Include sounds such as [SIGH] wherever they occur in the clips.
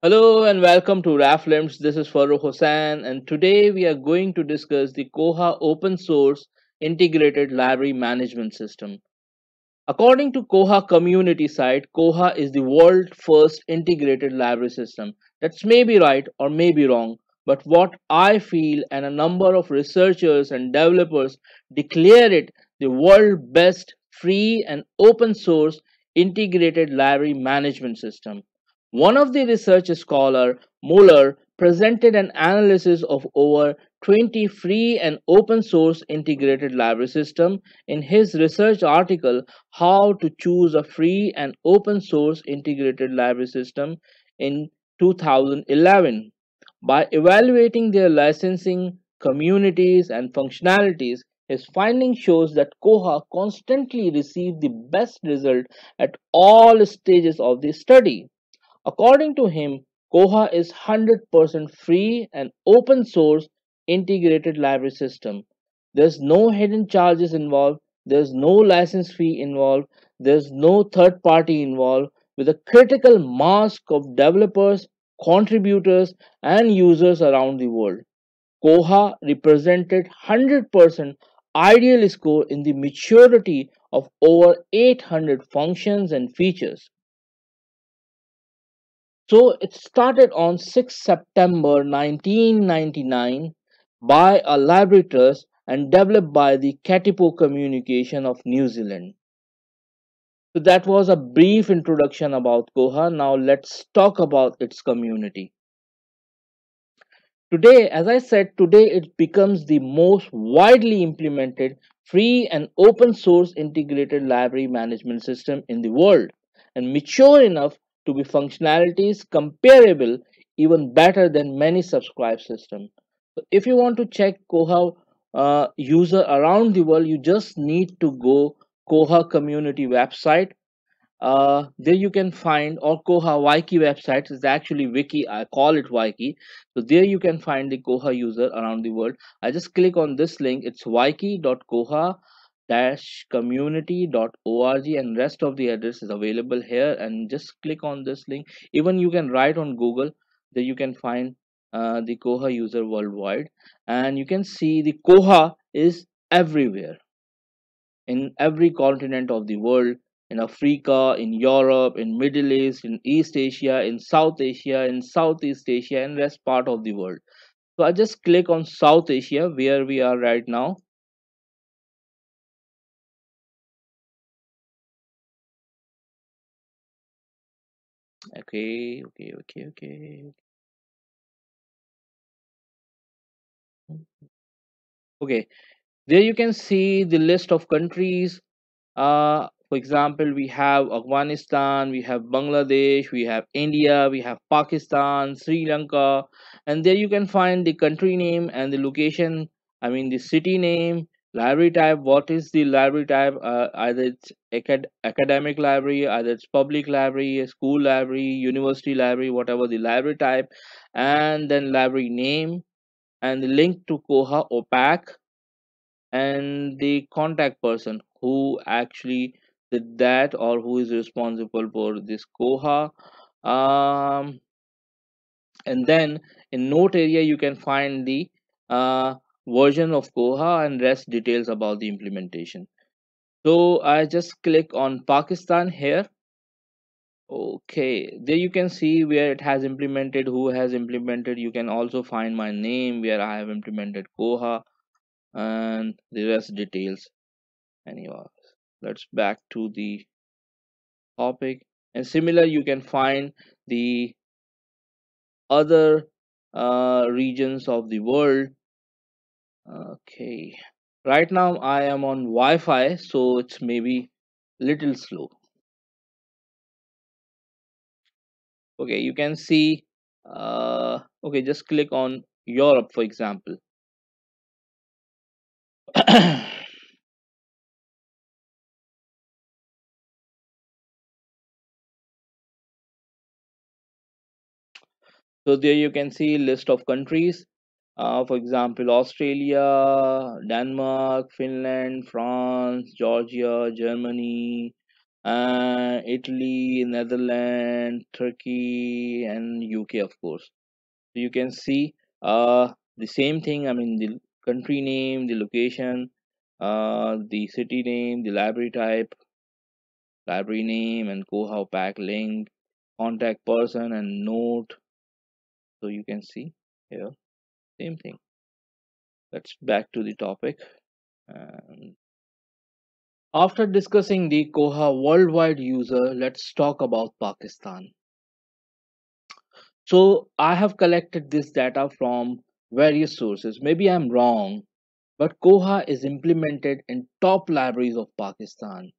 Hello and welcome to RAFLIMTS. This is Farooq Hossain, and today we are going to discuss the Koha open source integrated library management system. According to Koha community site, Koha is the world first integrated library system. That's maybe right or maybe wrong, but what I feel and a number of researchers and developers declare it the world best free and open source integrated library management system. One of the research scholar, Muller, presented an analysis of over 20 free and open source integrated library system in his research article how to choose a free and open source integrated library system in 2011 by evaluating their licensing communities and functionalities. His finding shows that koha constantly received the best result at all stages of the study According to him, Koha is 100% free and open source integrated library system. There's no hidden charges involved, there's no license fee involved, there's no third party involved with a critical mass of developers, contributors and users around the world. Koha represented 100% ideal score in the maturity of over 800 functions and features. So it started on 6 September 1999 by a library and developed by the Katipo Communication of New Zealand. So that was a brief introduction about Koha. Now let's talk about its community. Today, as I said, today it becomes the most widely implemented free and open source integrated library management system in the world and mature enough to be functionalities comparable even better than many subscribe systems. So if you want to check Koha uh, user around the world, you just need to go Koha community website. Uh, there you can find or koha wiki website is actually wiki i call it wiki so there you can find the koha user around the world. I just click on this link it's wiki.koha dash community.org and rest of the address is available here. And just click on this link. Even you can write on google that you can find uh, the koha user worldwide. And you can see the koha is everywhere. In every continent of the world. In africa in europe in middle east in east asia in south asia in southeast asia and rest part of the world. So i just click on south asia where we are right now okay okay okay okay okay there you can see the list of countries. Uh for example we have afghanistan we have bangladesh we have india we have pakistan sri lanka. And there you can find the country name and the location i mean the city name library type what is the library type? Uh, either it's acad- academic library either it's public library school library university library whatever the library type and then library name and the link to koha opac and the contact person who actually did that or who is responsible for this koha. Um, and then in note area you can find the uh, version of koha and rest details about the implementation. So i just click on pakistan here. Okay there you can see where it has implemented who has implemented. You can also find my name where i have implemented koha and the rest details. Anyway let's back to the topic. And similar you can find the other uh, regions of the world okay. Right now i am on wi-fi so it's maybe little slow. Okay you can see uh, okay just click on europe for example. [COUGHS] So there you can see list of countries uh, for example australia denmark finland france georgia germany uh, Italy, Netherlands, Turkey, and UK, of course. So you can see uh, the same thing. I mean, the country name, the location, uh, the city name, the library type, library name, and Koha OPAC link, contact person, and note. So you can see here, same thing. Let's back to the topic. After discussing the Koha worldwide user, let's talk about Pakistan. So I have collected this data from various sources. Maybe I'm wrong, but Koha is implemented in top libraries of Pakistan.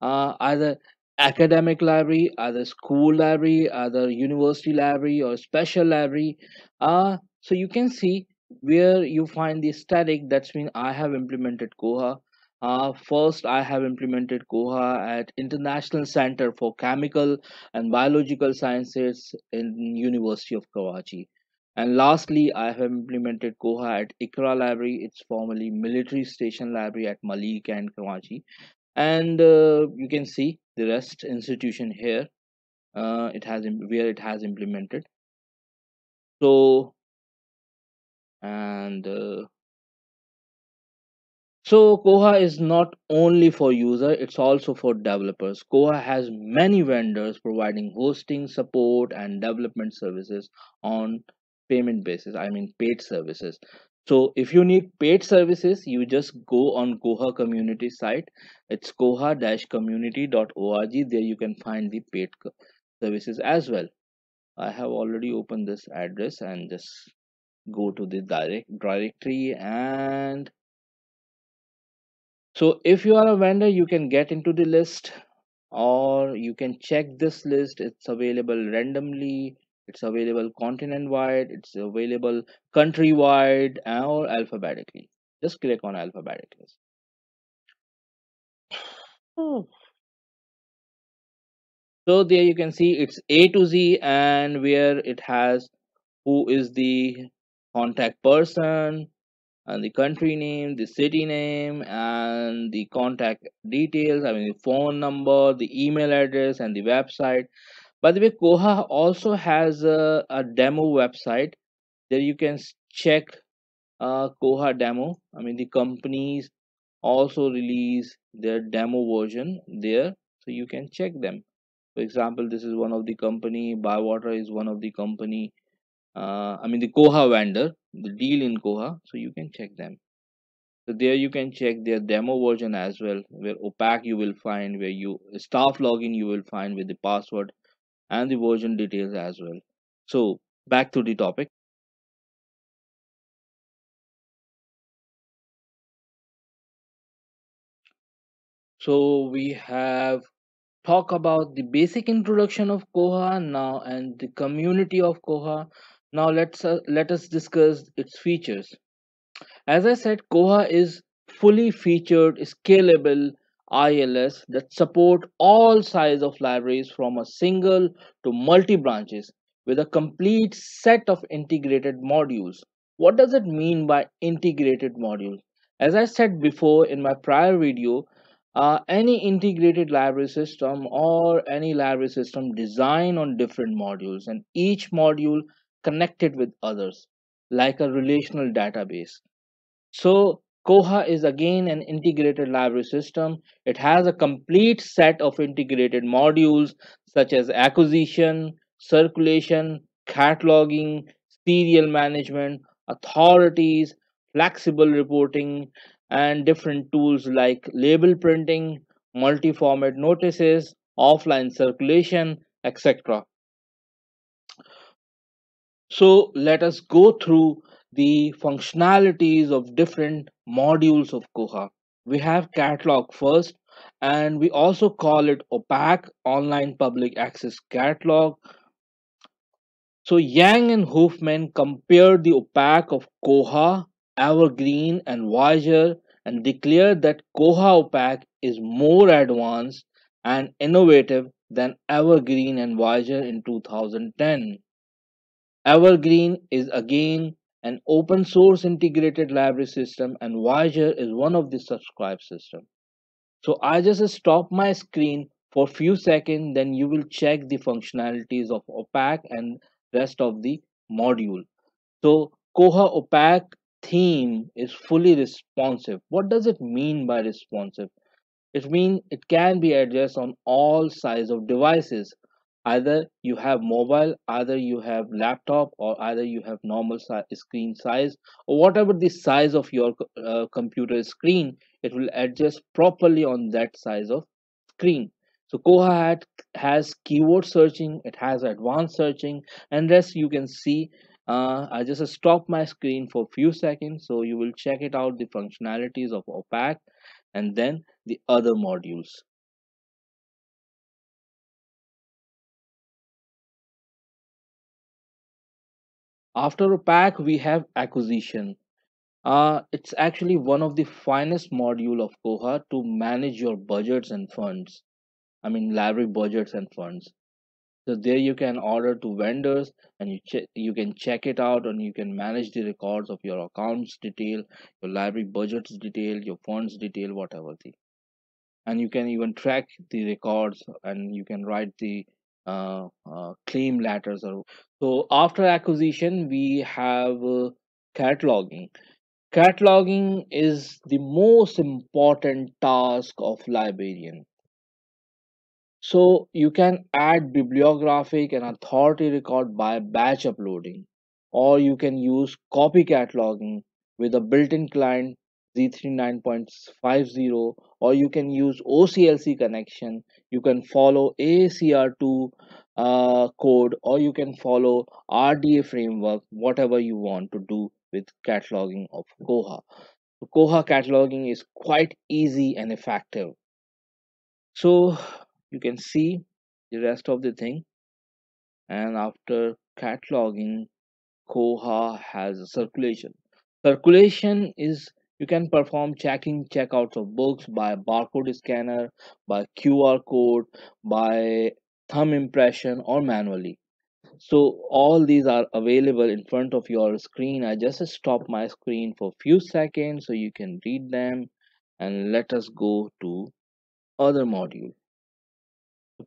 Uh, either academic library, either school library, either university library or special library. Uh, so you can see where you find the static. That's mean I have implemented Koha. Uh, first, I have implemented Koha at International Center for Chemical and Biological Sciences in University of Karachi. And lastly, I have implemented Koha at Ikra Library. It's formerly Military Station Library at Malik and Karachi. And uh, you can see the rest institution here. Uh, it has where it has implemented. So and uh, So Koha is not only for user, it's also for developers. Koha has many vendors providing hosting, support, and development services on payment basis. I mean paid services. So if you need paid services, you just go on Koha community site. It's koha-community.org. There you can find the paid services as well. I have already opened this address and just go to the direct directory and so if you are a vendor, you can get into the list or you can check this list. It's available randomly, it's available continent wide, it's available country wide or alphabetically. Just click on alphabetically. Oh. [SIGHS] So there you can see it's A to Z and where it has who is the contact person, and the country name, the city name, and the contact details. I mean, the phone number, the email address, and the website. By the way, Koha also has a, a demo website there you can check uh, Koha demo. I mean, the companies also release their demo version there, so you can check them. For example, this is one of the company. Bywater is one of the company. Uh, I mean, the Koha vendor, the deal in Koha, so you can check them. So there you can check their demo version as well, where OPAC you will find, where you staff login you will find with the password and the version details as well. So back to the topic. So we have talked about the basic introduction of Koha now and the community of Koha. Now let's uh, let us discuss its features. As I said, Koha is fully featured, scalable ILS that support all size of libraries from a single to multi branches with a complete set of integrated modules. What does it mean by integrated modules? As I said before in my prior video, uh, any integrated library system or any library system designed on different modules and each module connected with others like a relational database so Koha is again an integrated library system. It has a complete set of integrated modules such as acquisition, circulation, cataloging, serial management, authorities, flexible reporting, and different tools like label printing, multi-format notices, offline circulation, etc. So let us go through the functionalities of different modules of Koha. We have catalog first, and we also call it OPAC online public access catalog. So Yang and Hofmann compared the OPAC of Koha, Evergreen, and Voyager and declared that Koha OPAC is more advanced and innovative than Evergreen and Voyager in 2010. Evergreen is again an open source integrated library system and Voyager is one of the subscribed system. So I just stop my screen for few seconds then you will check the functionalities of opac and rest of the module. So koha opac theme is fully responsive. What does it mean by responsive? It means it can be addressed on all size of devices either you have mobile either you have laptop or either you have normal si- screen size or whatever the size of your uh, computer screen it will adjust properly on that size of screen. So koha had, has keyword searching it has advanced searching and rest you can see uh, i just stop my screen for few seconds so you will check it out the functionalities of opac and then the other modules after opac we have acquisition Uh, it's actually one of the finest module of Koha to manage your budgets and funds. I mean, library budgets and funds. So there you can order to vendors and you check, you can check it out and you can manage the records of your accounts detail, your library budgets detail, your funds detail, whatever the. And you can even track the records and you can write the uh, uh, claim letters. Or so after acquisition, we have uh, cataloging Cataloging is the most important task of librarian. So you can add bibliographic and authority record by batch uploading, or you can use copy cataloging with a built-in client Z39.50, or you can use OCLC Connexion. You can follow AACR2 uh, code, or you can follow RDA framework, whatever you want to do with cataloging of Koha. So Koha cataloging is quite easy and effective. So you can see the rest of the thing and after cataloging Koha has a circulation. Circulation is you can perform checking checkouts of books by barcode scanner, by QR code, by thumb impression or manually. So all these are available in front of your screen. I just stop my screen for few seconds so you can read them and let us go to other module.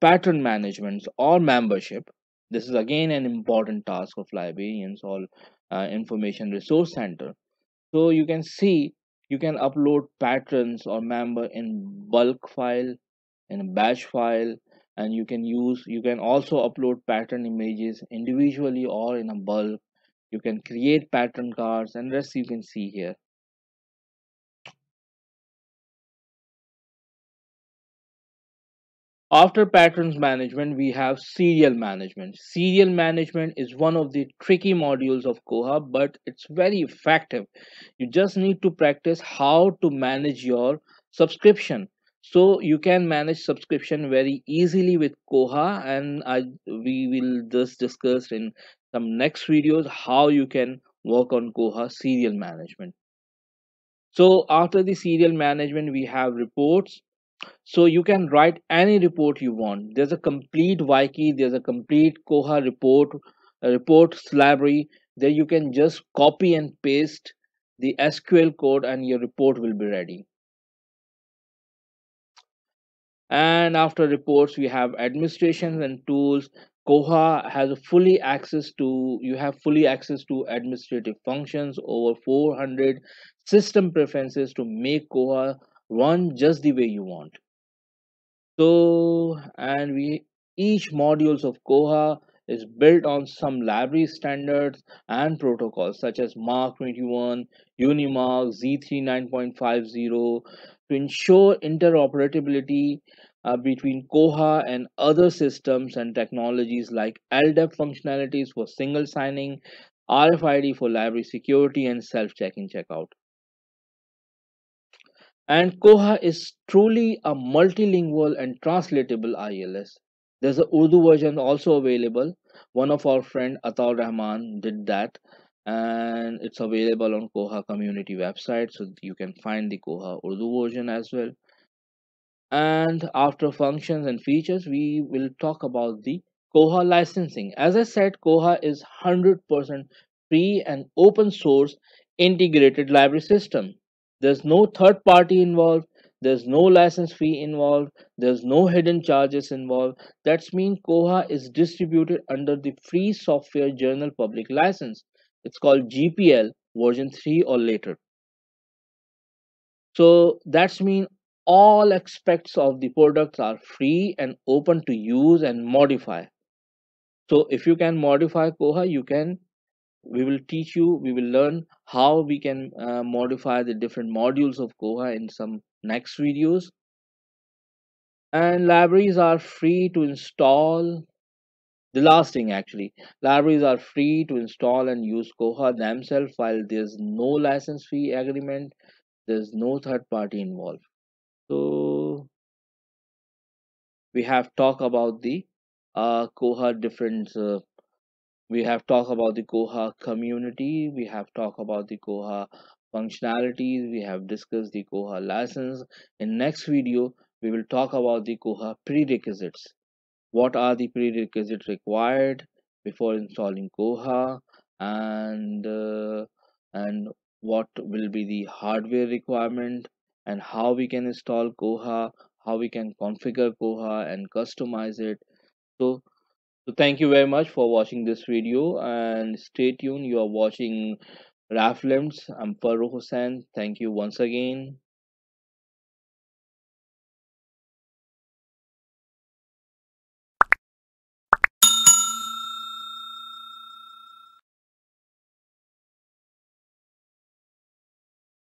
Patron management or membership. This is again an important task of librarians or uh, information resource center. So you can see you can upload patrons or member in bulk file, in a batch file, and you can use you can also upload patron images individually or in a bulk. You can create patron cards and rest you can see here. After patrons management, we have serial management. Serial management is one of the tricky modules of Koha, but it's very effective. You just need to practice how to manage your subscription. So you can manage subscription very easily with Koha, and I we will just discuss in some next videos how you can work on Koha serial management. So after the serial management, we have reports. So you can write any report you want. There's a complete wiki there's a complete koha report reports library. There you can just copy and paste the sql code and your report will be ready and after reports we have administrations and tools. Koha has a fully access to you have fully access to administrative functions over 400 system preferences to make koha run just the way you want. So, and we each modules of Koha is built on some library standards and protocols such as MARC 21, UNIMARC, Z39.50 to ensure interoperability uh, between Koha and other systems and technologies like LDAP functionalities for single signing, RFID for library security, and self-check-in checkout. And Koha is truly a multilingual and translatable ILS. There's a Urdu version also available. One of our friend Atal Rahman did that, and it's available on Koha community website, so you can find the Koha Urdu version as well. And after functions and features, we will talk about the Koha licensing. As I said, Koha is 100% free and open source integrated library system. There's no third party involved. there's no license fee involved there's no hidden charges involved that's mean koha is distributed under the free software general public license it's called gpl version 3 or later. So that's mean all aspects of the products are free and open to use and modify. So if you can modify koha you can. We will teach you we will learn how we can uh, modify the different modules of koha in some next videos. And libraries are free to install the last thing actually. Libraries are free to install and use koha themselves while there's no license fee agreement. There's no third party involved. So we have talked about the uh, koha different uh, we have talked about the koha community we have talked about the koha functionalities we have discussed the koha license. In next video we will talk about the koha prerequisites what are the prerequisites required before installing koha? And uh, and what will be the hardware requirement? And how we can install koha? How we can configure koha and customize it? So so thank you very much for watching this video and stay tuned. You are watching RAFLIMTS. i'm Farooq hussain. Thank you once again